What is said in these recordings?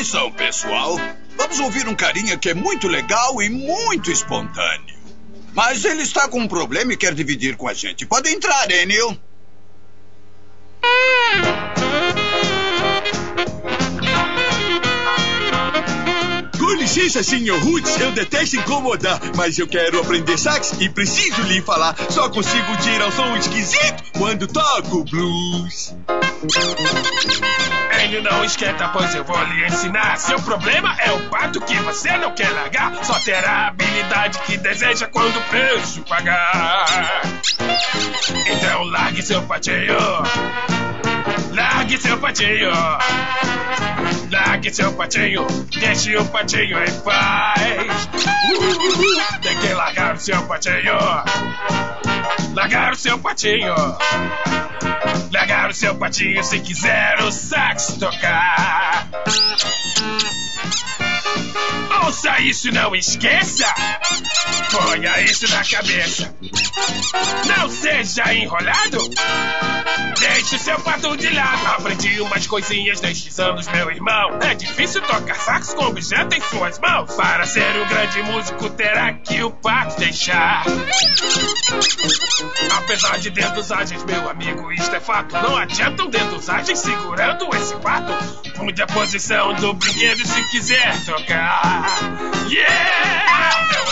Atenção, pessoal. Vamos ouvir um carinha que é muito legal e muito espontâneo. Mas ele está com um problema e quer dividir com a gente. Pode entrar. Com licença, senhor Roots, eu detesto incomodar, mas eu quero aprender sax e preciso lhe falar. Só consigo tirar um som esquisito quando toco blues. Ele não esquenta, pois eu vou lhe ensinar. Seu problema é o pato que você não quer largar. Só terá a habilidade que deseja quando o preço pagar. Então largue seu patinho. Largue seu patinho. Largue seu patinho. Deixe o patinho em paz. Uh, tem que largar o seu patinho. Largar o seu patinho. Largar o seu patinho se quiser o sax tocar. Ouça isso não esqueça. Ponha isso na cabeça. Não seja enrolado. Deixe seu pato de lado. Aprendi umas coisinhas nestes anos, meu irmão. É difícil tocar sax com objeto em suas mãos. Para ser um grande músico, terá que o pato deixar. Apesar de dedos ágeis, meu amigo, isto é fato. Não adiantam dedos ágeis segurando esse pato. Mude a posição do brinquedo se quiser tocar. Yeah!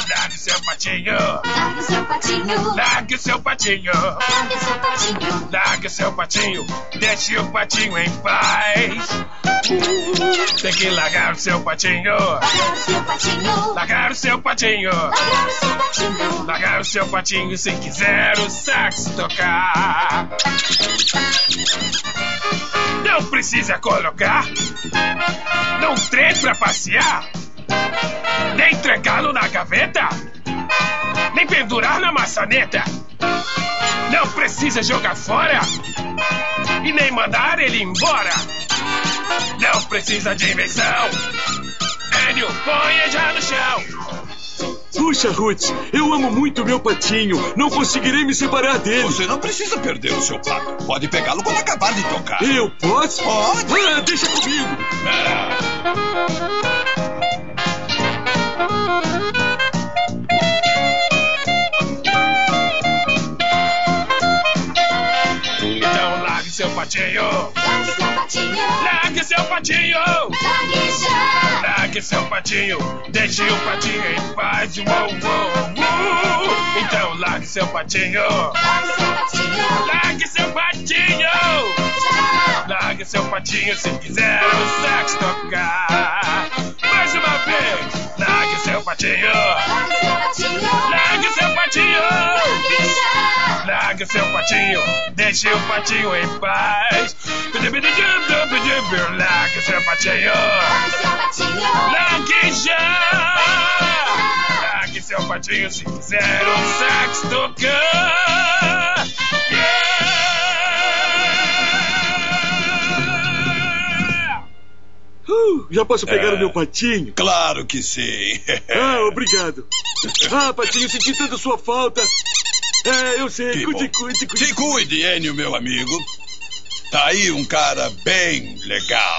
Seu patinho. Largue seu patinho. Largue seu patinho. Largue seu patinho. Largue seu patinho. Deixe o patinho em paz. Tem que largar o seu patinho. Largar o seu patinho. Largar o seu patinho. Largar o seu patinho. Largar o seu patinho se quiser o sax tocar. Não precisa colocar num trem pra passear, nem entregá-lo na gaveta, pendurar na maçaneta. Não precisa jogar fora e nem mandar ele embora. Não precisa de invenção. Enio, põe já no chão. Puxa, Roots, eu amo muito meu patinho. Não conseguirei me separar dele. Você não precisa perder o seu pato. Pode pegá-lo quando acabar de tocar. Eu posso? Pode. Ah, deixa comigo. Ah, seu patinho. Largue seu patinho. Largue seu patinho. Largue já. Largue seu patinho. Deixe o patinho em paz. Uou, uou, uou. Então largue seu patinho. Largue seu patinho. Largue seu patinho. Já. Largue seu patinho se quiser o sax tocar. Mais uma vez. Largue seu patinho. Largue seu patinho, deixe o patinho em paz. Largue seu patinho, Largue seu patinho. largue já. Largue seu patinho se quiser o sax tocar. Yeah! Uh, já posso pegar É. o meu patinho? claro que sim. Ah, obrigado. Ah, patinho, senti tanto sua falta. É, eu sei. Que Cuide, bom. cuide, cuide. Se cuide, Enio, meu amigo. Tá aí um cara bem legal.